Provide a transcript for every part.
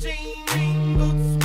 jean boots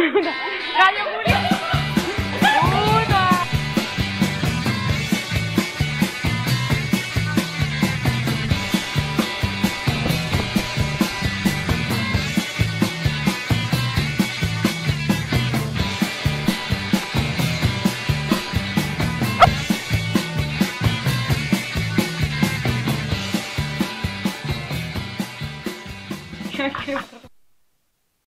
Radio Julio. Uno. Qué